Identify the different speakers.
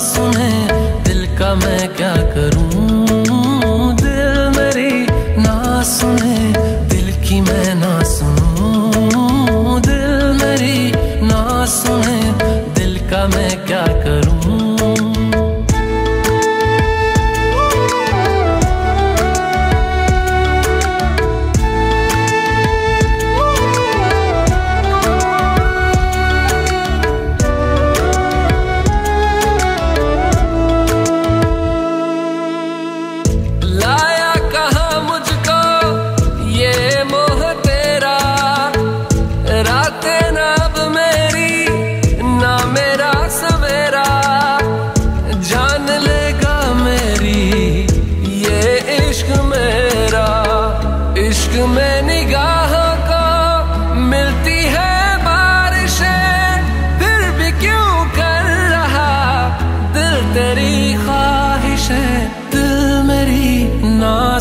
Speaker 1: सुने दिल का मैं क्या करूँ?